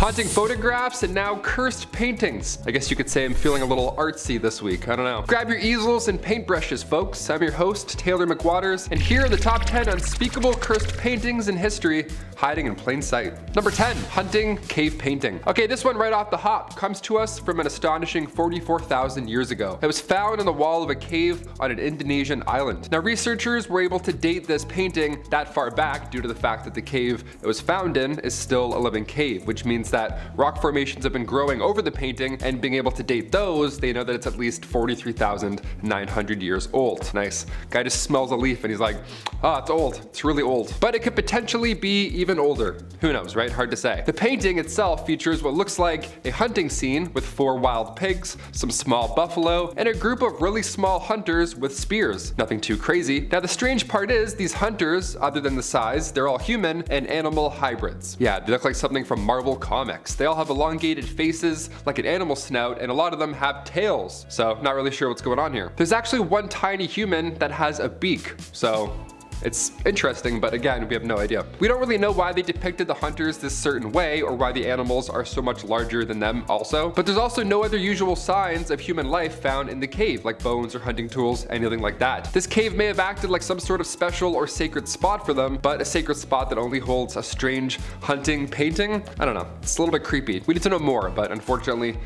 Haunting photographs and now cursed paintings. I guess you could say I'm feeling a little artsy this week, I don't know. Grab your easels and paintbrushes, folks. I'm your host, Taylor McWatters, and here are the top 10 unspeakable cursed paintings in history hiding in plain sight. Number 10, hunting cave painting. Okay, this one right off the hop comes to us from an astonishing 44,000 years ago. It was found in the wall of a cave on an Indonesian island. Now, researchers were able to date this painting that far back due to the fact that the cave it was found in is still a living cave, which means that rock formations have been growing over the painting and being able to date those, they know that it's at least 43,900 years old. Nice. Guy just smells a leaf and he's like, oh, it's old. It's really old. But it could potentially be even older. Who knows, right? Hard to say. The painting itself features what looks like a hunting scene with four wild pigs, some small buffalo, and a group of really small hunters with spears. Nothing too crazy. Now the strange part is these hunters, other than the size, they're all human and animal hybrids. Yeah, they look like something from Marvel Comics. They all have elongated faces like an animal snout and a lot of them have tails. So not really sure what's going on here. There's actually one tiny human that has a beak. So it's interesting, but again, we have no idea. We don't really know why they depicted the hunters this certain way or why the animals are so much larger than them also, but there's also no other usual signs of human life found in the cave, like bones or hunting tools, anything like that. This cave may have acted like some sort of special or sacred spot for them, but a sacred spot that only holds a strange hunting painting? I don't know, it's a little bit creepy. We need to know more, but unfortunately,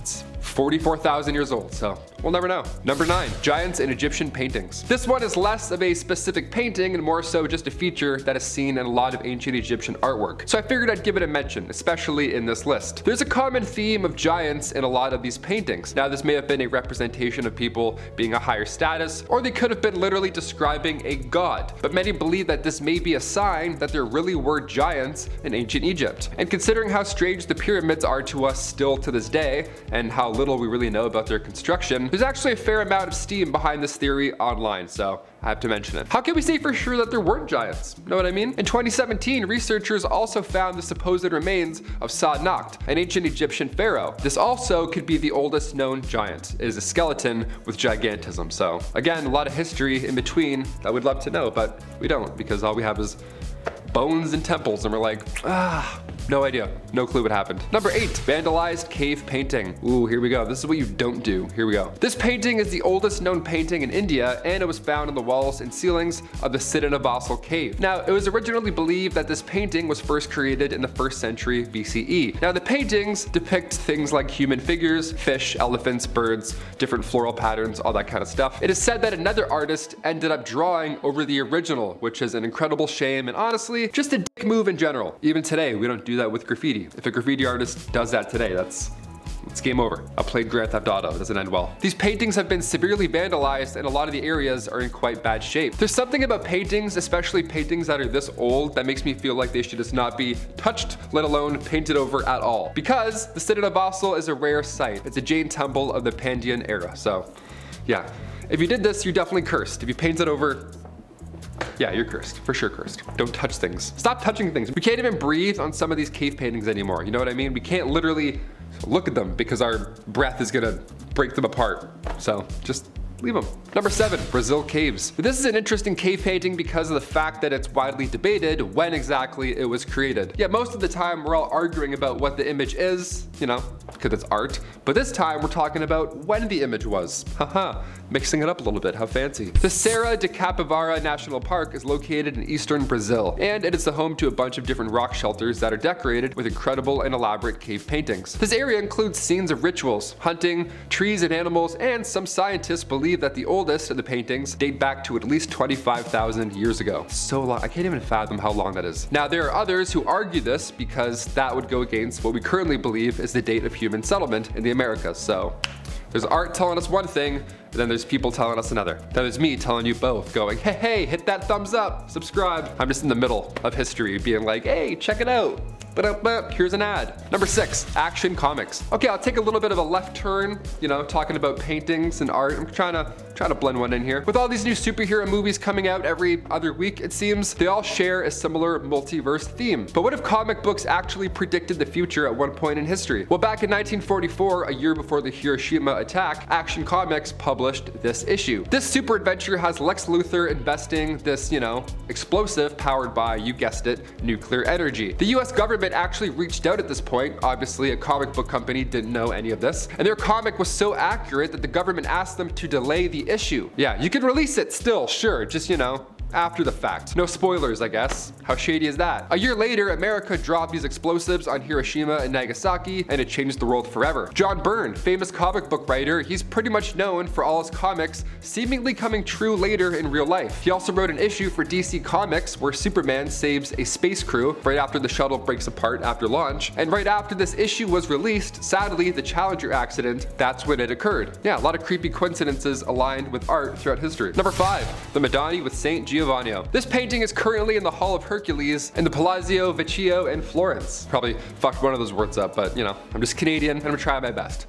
it's 44,000 years old, so we'll never know. Number 9. Giants in Egyptian Paintings. This one is less of a specific painting and more so just a feature that is seen in a lot of ancient Egyptian artwork, so I figured I'd give it a mention, especially in this list. There's a common theme of giants in a lot of these paintings. Now this may have been a representation of people being a higher status, or they could have been literally describing a god, but many believe that this may be a sign that there really were giants in ancient Egypt. And considering how strange the pyramids are to us still to this day, and how little we really know about their construction, there's actually a fair amount of steam behind this theory online, so I have to mention it. How can we say for sure that there weren't giants? Know what I mean? In 2017, researchers also found the supposed remains of Sa-Nakht, an ancient Egyptian pharaoh. This also could be the oldest known giant. It is a skeleton with gigantism. So again, a lot of history in between that we'd love to know, but we don't because all we have is bones and temples and we're like, ah, no idea. No clue what happened. Number eight, vandalized cave painting. Ooh, here we go. This is what you don't do. Here we go. This painting is the oldest known painting in India and it was found on the walls and ceilings of the Sittanavasal cave. Now, it was originally believed that this painting was first created in the first century BCE. Now, the paintings depict things like human figures, fish, elephants, birds, different floral patterns, all that kind of stuff. It is said that another artist ended up drawing over the original, which is an incredible shame and honestly, just a dick move in general. Even today, we don't do that with graffiti. If a graffiti artist does that today, that's it's game over. I played Grand Theft Auto, it doesn't end well. These paintings have been severely vandalized and a lot of the areas are in quite bad shape. There's something about paintings, especially paintings that are this old, that makes me feel like they should just not be touched, let alone painted over at all. Because the Sittanavasal is a rare site. It's a Jain temple of the Pandyan era, so yeah. If you did this, you're definitely cursed. If you painted over, yeah, you're cursed. For sure cursed. Don't touch things. Stop touching things. We can't even breathe on some of these cave paintings anymore. You know what I mean? We can't literally look at them because our breath is gonna break them apart. So just leave them. Number seven, Brazil caves. This is an interesting cave painting because of the fact that it's widely debated when exactly it was created. Yet most of the time we're all arguing about what the image is, you know, because it's art. But this time we're talking about when the image was. Haha, mixing it up a little bit, how fancy. The Serra de Capivara National Park is located in eastern Brazil, and it is the home to a bunch of different rock shelters that are decorated with incredible and elaborate cave paintings. This area includes scenes of rituals, hunting, trees and animals, and some scientists believe that the oldest of the paintings date back to at least 25,000 years ago. So long, I can't even fathom how long that is. Now there are others who argue this because that would go against what we currently believe is the date of human settlement in the Americas, so there's art telling us one thing, and then there's people telling us another. Then there's me telling you both, going, hey, hey, hit that thumbs up, subscribe. I'm just in the middle of history being like, hey, check it out. But here's an ad. Number six, Action Comics. Okay, I'll take a little bit of a left turn, you know, talking about paintings and art. I'm trying to trying to blend one in here. With all these new superhero movies coming out every other week, it seems, they all share a similar multiverse theme. But what if comic books actually predicted the future at one point in history? Well, back in 1944, a year before the Hiroshima attack, Action Comics published this issue. This super adventure has Lex Luthor investing this, you know, explosive powered by, you guessed it, nuclear energy. The US government government actually reached out at this point. Obviously, a comic book company didn't know any of this. And their comic was so accurate that the government asked them to delay the issue. Yeah, you can release it still, sure, just, you know, after the fact. No spoilers, I guess. How shady is that? A year later, America dropped these explosives on Hiroshima and Nagasaki, and it changed the world forever. John Byrne, famous comic book writer, he's pretty much known for all his comics seemingly coming true later in real life. He also wrote an issue for DC Comics where Superman saves a space crew right after the shuttle breaks apart after launch, and right after this issue was released, sadly, the Challenger accident, that's when it occurred. Yeah, a lot of creepy coincidences aligned with art throughout history. Number 5. The Madonna with St. Giovanni. This painting is currently in the Hall of Hercules in the Palazzo Vecchio in Florence. Probably fucked one of those words up, but you know, I'm just Canadian and I'm gonna try my best.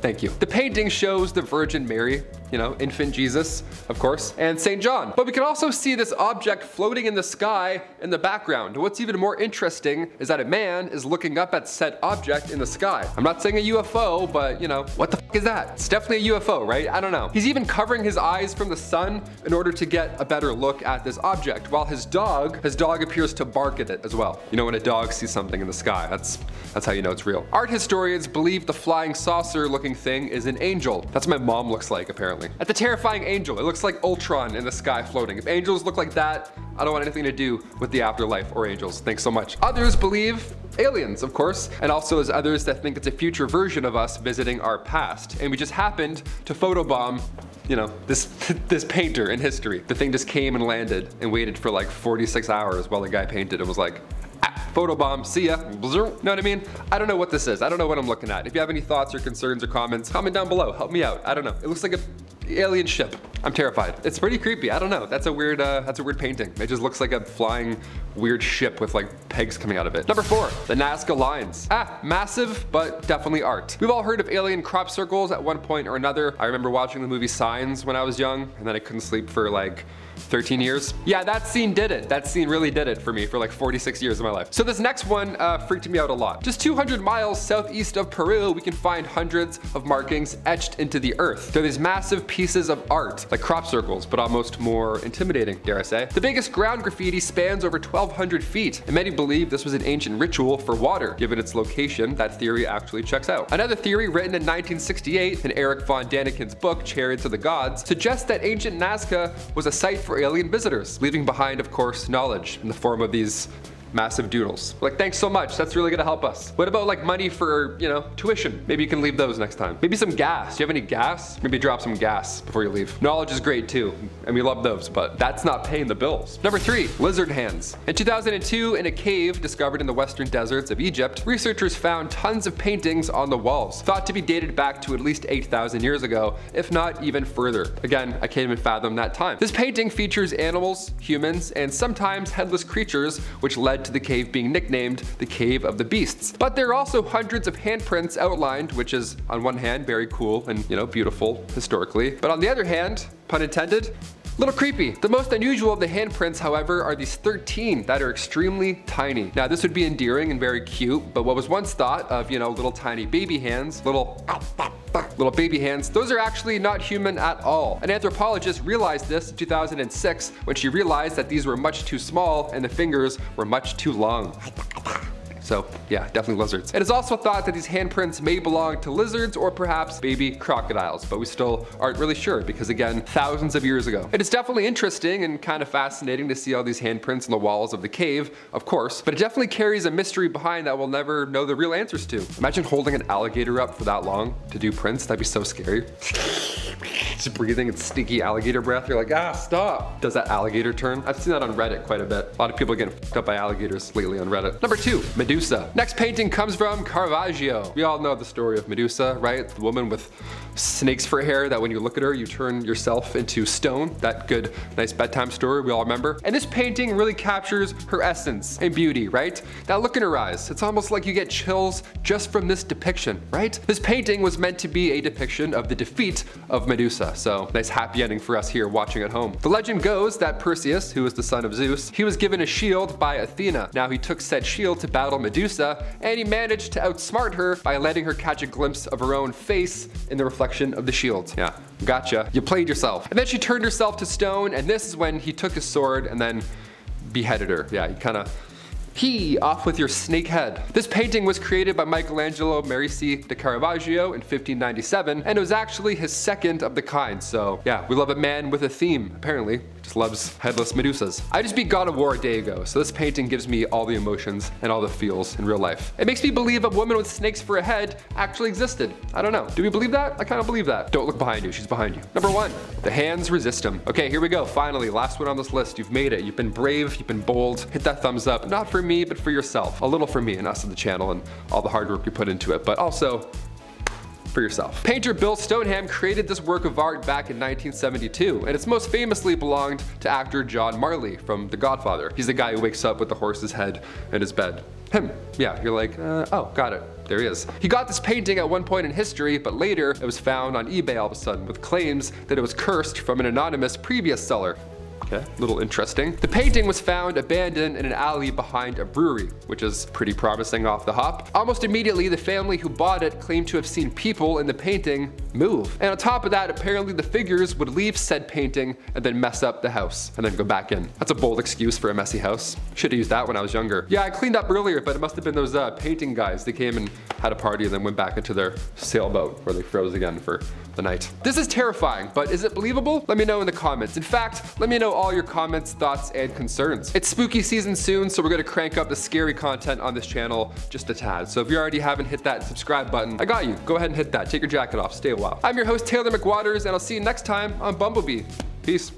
Thank you. The painting shows the Virgin Mary you know, infant Jesus, of course, and St. John. But we can also see this object floating in the sky in the background. What's even more interesting is that a man is looking up at said object in the sky. I'm not saying a UFO, but you know, what the fuck is that? It's definitely a UFO, right? I don't know. He's even covering his eyes from the sun in order to get a better look at this object, while his dog, his dog appears to bark at it as well. You know when a dog sees something in the sky, that's, that's how you know it's real. Art historians believe the flying saucer looking thing is an angel. That's what my mom looks like, apparently apparently. At the terrifying angel, it looks like Ultron in the sky floating. If angels look like that, I don't want anything to do with the afterlife or angels. Thanks so much. Others believe aliens, of course, and also there's others that think it's a future version of us visiting our past. And we just happened to photobomb you know, this this painter in history. The thing just came and landed and waited for like 46 hours while the guy painted and was like, ah, photobomb, see ya, know what I mean? I don't know what this is. I don't know what I'm looking at. If you have any thoughts or concerns or comments, comment down below. Help me out. I don't know. It looks like a alien ship. I'm terrified. It's pretty creepy. I don't know. That's a weird, uh, that's a weird painting. It just looks like a flying weird ship with like pegs coming out of it. Number four, the Nazca Lines. Ah, massive, but definitely art. We've all heard of alien crop circles at one point or another. I remember watching the movie Signs when I was young, and then I couldn't sleep for like 13 years. Yeah, that scene did it. That scene really did it for me for like 46 years of my life. So this next one uh, freaked me out a lot. Just 200 miles southeast of Peru, we can find hundreds of markings etched into the earth. They're these massive pieces of art, like crop circles, but almost more intimidating, dare I say. The biggest ground graffiti spans over 1,200 feet, and many believe this was an ancient ritual for water. Given its location, that theory actually checks out. Another theory written in 1968 in Eric von Daniken's book, Chariots of the Gods, suggests that ancient Nazca was a site for alien visitors, leaving behind, of course, knowledge in the form of these massive doodles. Like, thanks so much. That's really gonna help us. What about like money for, you know, tuition? Maybe you can leave those next time. Maybe some gas. Do you have any gas? Maybe drop some gas before you leave. Knowledge is great too, and we love those, but that's not paying the bills. Number three, lizard hands. In 2002, in a cave discovered in the western deserts of Egypt, researchers found tons of paintings on the walls, thought to be dated back to at least 8,000 years ago, if not even further. Again, I can't even fathom that time. This painting features animals, humans, and sometimes headless creatures, which led to the cave being nicknamed the Cave of the Beasts. But there are also hundreds of handprints outlined, which is on one hand very cool and you know beautiful historically, but on the other hand, pun intended, Little creepy. The most unusual of the handprints, however, are these 13 that are extremely tiny. Now, this would be endearing and very cute, but what was once thought of, you know, little tiny baby hands, little little baby hands, those are actually not human at all. An anthropologist realized this in 2006 when she realized that these were much too small and the fingers were much too long. So yeah, definitely lizards. It is also thought that these handprints may belong to lizards or perhaps baby crocodiles, but we still aren't really sure because again, thousands of years ago. It is definitely interesting and kind of fascinating to see all these handprints on the walls of the cave, of course, but it definitely carries a mystery behind that we'll never know the real answers to. Imagine holding an alligator up for that long to do prints, that'd be so scary. Just breathing and stinky alligator breath. You're like, ah, stop. Does that alligator turn? I've seen that on Reddit quite a bit. A lot of people getting fucked up by alligators lately on Reddit. Number two, Medusa. Next painting comes from Caravaggio. We all know the story of Medusa, right? The woman with snakes for hair that when you look at her, you turn yourself into stone. That good, nice bedtime story we all remember. And this painting really captures her essence and beauty, right? That look in her eyes. It's almost like you get chills just from this depiction, right? This painting was meant to be a depiction of the defeat of Medusa. So nice happy ending for us here watching at home. The legend goes that Perseus, who was the son of Zeus, he was given a shield by Athena. Now he took said shield to battle Medusa and he managed to outsmart her by letting her catch a glimpse of her own face in the reflection reflection of the shield. Yeah, gotcha. You played yourself. And then she turned herself to stone, and this is when he took his sword and then beheaded her. Yeah, he kind of He, off with your snake head. This painting was created by Michelangelo Merisi de Caravaggio in 1597, and it was actually his second of the kind, so yeah, we love a man with a theme, apparently. Just loves headless Medusas. I just beat God of War a day ago, so this painting gives me all the emotions and all the feels in real life. It makes me believe a woman with snakes for a head actually existed. I don't know. Do we believe that? I kind of believe that. Don't look behind you, she's behind you. Number one, the hands resist him. Okay, here we go, finally, last one on this list. You've made it, you've been brave, you've been bold. Hit that thumbs up, not for me, but for yourself. A little for me and us at the channel and all the hard work we put into it, but also for yourself. Painter Bill Stoneham created this work of art back in 1972, and it's most famously belonged to actor John Marley from The Godfather. He's the guy who wakes up with the horse's head in his bed. Him. Yeah, you're like, uh, oh, got it. There he is. He got this painting at one point in history, but later it was found on eBay all of a sudden with claims that it was cursed from an anonymous previous seller. Okay, little interesting. The painting was found abandoned in an alley behind a brewery, which is pretty promising off the hop. Almost immediately, the family who bought it claimed to have seen people in the painting move. And on top of that, apparently the figures would leave said painting and then mess up the house and then go back in. That's a bold excuse for a messy house. Should have used that when I was younger. Yeah, I cleaned up earlier, but it must have been those uh, painting guys. They came and had a party and then went back into their sailboat where they froze again for the night. This is terrifying, but is it believable? Let me know in the comments. In fact, let me know all your comments, thoughts, and concerns. It's spooky season soon, so we're gonna crank up the scary content on this channel just a tad. So if you already haven't hit that subscribe button, I got you. Go ahead and hit that. Take your jacket off. Stay a while. I'm your host, Taylor McWatters, and I'll see you next time on Bumblebee. Peace.